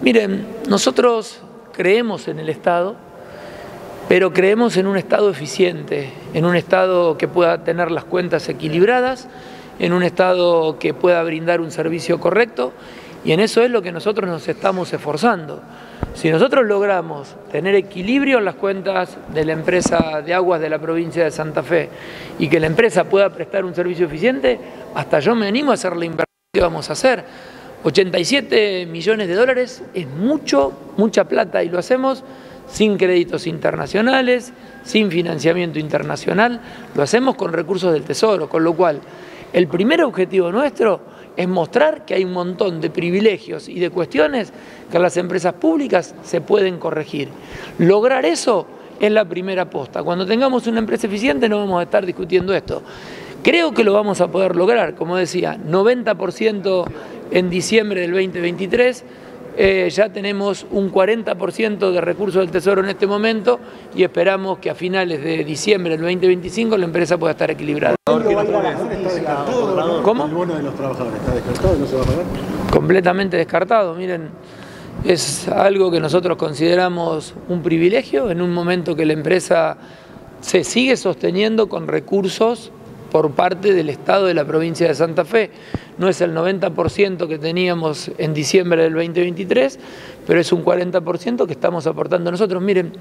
Miren, nosotros creemos en el Estado, pero creemos en un Estado eficiente, en un Estado que pueda tener las cuentas equilibradas, en un Estado que pueda brindar un servicio correcto y en eso es lo que nosotros nos estamos esforzando. Si nosotros logramos tener equilibrio en las cuentas de la empresa de aguas de la provincia de Santa Fe y que la empresa pueda prestar un servicio eficiente, hasta yo me animo a hacer la inversión que vamos a hacer. 87 millones de dólares es mucho, mucha plata y lo hacemos sin créditos internacionales, sin financiamiento internacional, lo hacemos con recursos del Tesoro, con lo cual el primer objetivo nuestro es mostrar que hay un montón de privilegios y de cuestiones que las empresas públicas se pueden corregir. Lograr eso es la primera posta. Cuando tengamos una empresa eficiente no vamos a estar discutiendo esto. Creo que lo vamos a poder lograr, como decía, 90% en diciembre del 2023. Eh, ya tenemos un 40% de recursos del Tesoro en este momento y esperamos que a finales de diciembre del 2025 la empresa pueda estar equilibrada. ¿Cómo? ¿El bono de los trabajadores está descartado y no se va a pagar? Completamente descartado. Miren, es algo que nosotros consideramos un privilegio en un momento que la empresa se sigue sosteniendo con recursos por parte del Estado de la provincia de Santa Fe. No es el 90% que teníamos en diciembre del 2023, pero es un 40% que estamos aportando nosotros. Miren,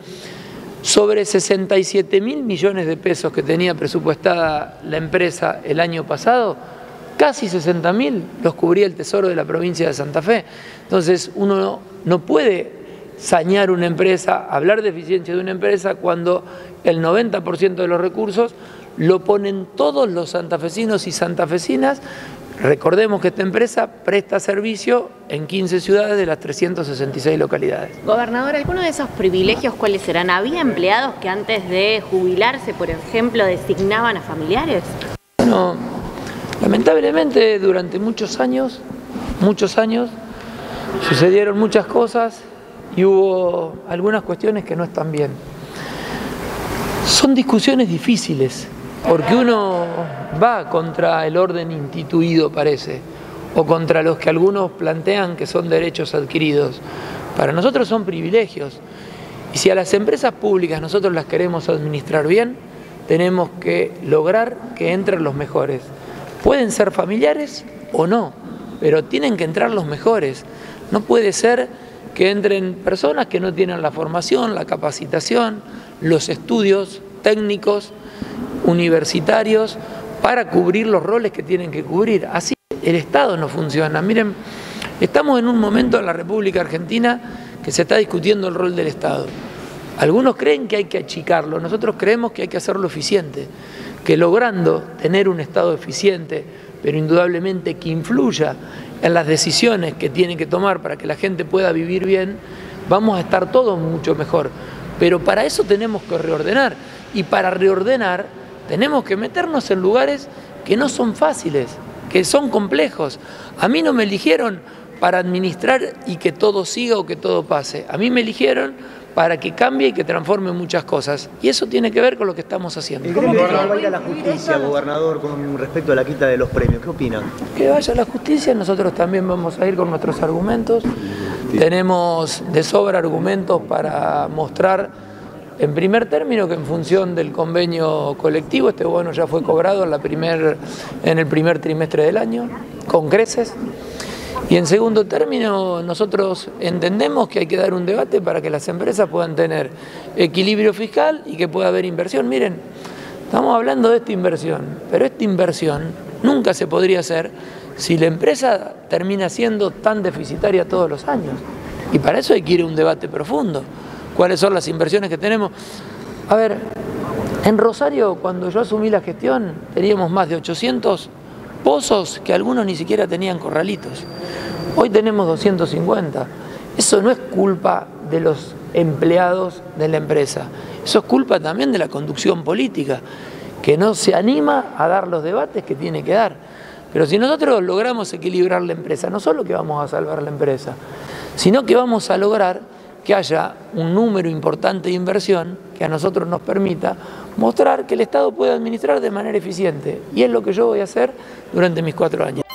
sobre 67 mil millones de pesos que tenía presupuestada la empresa el año pasado, casi 60 mil los cubría el Tesoro de la provincia de Santa Fe. Entonces uno no, puede sañar una empresa, hablar de eficiencia de una empresa cuando el 90% de los recursos lo ponen todos los santafesinos y santafesinas. Recordemos que esta empresa presta servicio en 15 ciudades de las 366 localidades. Gobernador, ¿alguno de esos privilegios cuáles serán? ¿Había empleados que antes de jubilarse, por ejemplo, designaban a familiares? Bueno, lamentablemente durante muchos años, muchos años, sucedieron muchas cosas y hubo algunas cuestiones que no están bien. Son discusiones difíciles, porque uno va contra el orden instituido, parece, o contra los que algunos plantean que son derechos adquiridos. Para nosotros son privilegios. Y si a las empresas públicas nosotros las queremos administrar bien, tenemos que lograr que entren los mejores. Pueden ser familiares o no, pero tienen que entrar los mejores. No puede ser que entren personas que no tienen la formación, la capacitación, los estudios técnicos universitarios para cubrir los roles que tienen que cubrir. Así el Estado no funciona. Miren, estamos en un momento en la República Argentina que se está discutiendo el rol del Estado. Algunos creen que hay que achicarlo, nosotros creemos que hay que hacerlo eficiente, que logrando tener un Estado eficiente, pero indudablemente que influya en las decisiones que tienen que tomar para que la gente pueda vivir bien, vamos a estar todos mucho mejor. Pero para eso tenemos que reordenar y para reordenar tenemos que meternos en lugares que no son fáciles, que son complejos. A mí no me eligieron para administrar y que todo siga o que todo pase. A mí me eligieron para que cambie y que transforme muchas cosas. Y eso tiene que ver con lo que estamos haciendo. ¿Cómo va a ir a la justicia, gobernador, con respecto a la quita de los premios? ¿Qué opina? Que vaya a la justicia, nosotros también vamos a ir con nuestros argumentos. Tenemos de sobra argumentos para mostrar en primer término, que en función del convenio colectivo, este bono ya fue cobrado en, la primer, en el primer trimestre del año, con creces. Y en segundo término, nosotros entendemos que hay que dar un debate para que las empresas puedan tener equilibrio fiscal y que pueda haber inversión. Miren, estamos hablando de esta inversión, pero esta inversión nunca se podría hacer si la empresa termina siendo tan deficitaria todos los años. Y para eso hay que ir a un debate profundo cuáles son las inversiones que tenemos. A ver, en Rosario, cuando yo asumí la gestión, teníamos más de 800 pozos que algunos ni siquiera tenían corralitos. Hoy tenemos 250. Eso no es culpa de los empleados de la empresa, eso es culpa también de la conducción política, que no se anima a dar los debates que tiene que dar. Pero si nosotros logramos equilibrar la empresa, no solo que vamos a salvar la empresa, sino que vamos a lograr que haya un número importante de inversión que a nosotros nos permita mostrar que el Estado puede administrar de manera eficiente. Y es lo que yo voy a hacer durante mis cuatro años.